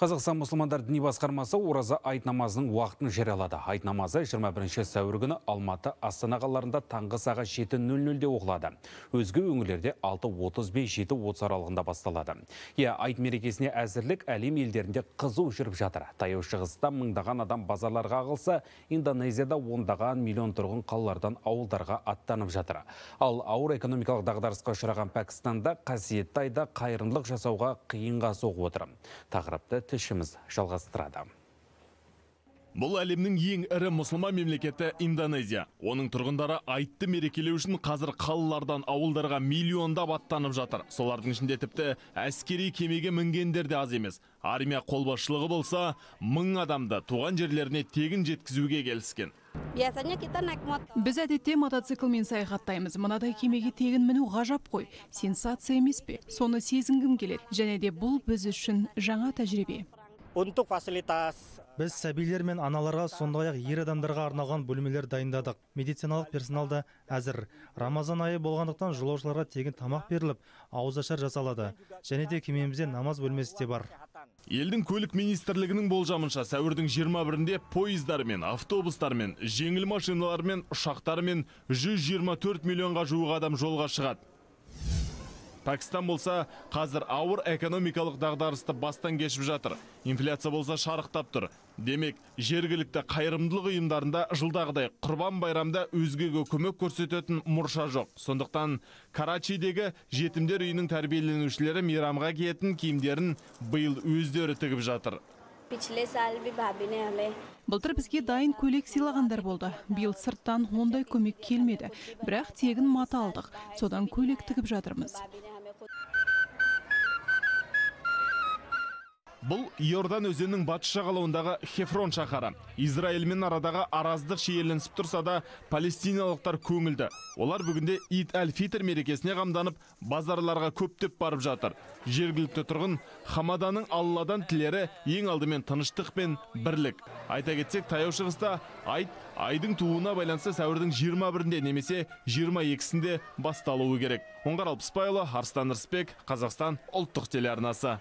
Қазақстан мұсылмандар діни басқармасы ораза айт намазының уақытын жариялады. Айт намазы 21 сәуір күні Алматы Астана қалаларында таңғы сағат 7.00-де оқылады. Өзге өңірлерде 6.35-7.30 аралығында басталады. Иә, айт мерекесіне әзірлік әлем елдерінде қызу жүріп жатыр. Таяу шығыста мыңдаған адам базарларға ағылса, Индонезияда ондаған миллион тұрғын қалалардан ауылдарға аттанып жатыр. Ал ауыр экономикалық дағдарысқа ұшыраған Пәкістанда қасиетті айда қайырымдылық жасауға қиынға соғып отыр. Тақырыпты тілшіміз жалғастырады. Бұл әлемнің ең ірі мұсылман мемлекеті Индонезия. Оның тұрғындары айтты мерекелеу үшін қазір қалалардан ауылдарға миллиондап аттанып жатыр. Солардың ішінде тіпті әскери кемеге мінгендер де аз емес. Армия қолбасшылығы болса, мың адамды туған жерлеріне тегін жеткізуге келіскен. біз әдетте мотоциклмен саяхаттаймыз мынадай кемеге тегін міну ғажап қой сенсация емес пе соны сезінгім келеді және де бұл біз үшін жаңа тәжірибе untuk fasilitas біз сәбилер мен аналарға сондай ақ ер адамдарға арналған бөлмелер дайындадық. Медициналық персонал да әзір. Рамазан айы болғандықтан жолаушыларға тегін тамақ беріліп ауызашар жасалады. Және де кемемізде намаз бөлмесі де бар. Елдің көлік министрлігінің болжамынша сәуірдің 21-інде пойыздармен, автобустармен, жеңіл машиналармен, ұшақтармен 124 миллионға жуық адам жолға шығады пәкістан болса қазір ауыр экономикалық дағдарысты бастан кешіп жатыр. Инфляция болса шарықтап тұр. Демек жергілікті қайырымдылық ұйымдарында жылдағыдай құрбан байрамда өзгеге көмек көрсететін мұрша жоқ. Сондықтан карачидегі жетімдер үйінің тәрбиеленушілері мейрамға киетін киімдерін биыл өздері тігіп жатыр. Былтыр бізге дайын көйлек сыйлағандар болды. Биыл сырттан ондай көмек келмеді. Бірақ тегін мата алдық. Содан көйлек тігіп жатырмыз. Бұл Иордан өзенінің батыс жағалауындағы Хефрон шаһары. Израильмен арадағы араздық шиеленісіп тұрса да, палестиналықтар көңілді. Олар бүгінде Ид әл-Фитр мерекесіне қамданып, базарларға көптеп барып жатыр. Жергілікті тұрғын Хамаданың Алладан тілері ең алдымен тыныштық пен бірлік. Айта кетсек, таяу шығыста айт айдың туына байланысты сәуірдің 21-інде немесе 22-сінде басталуы керек. Оңғар Алпысбайұлы, Арыстан Рысбек, Қазақстан ұлттық телеарнасы.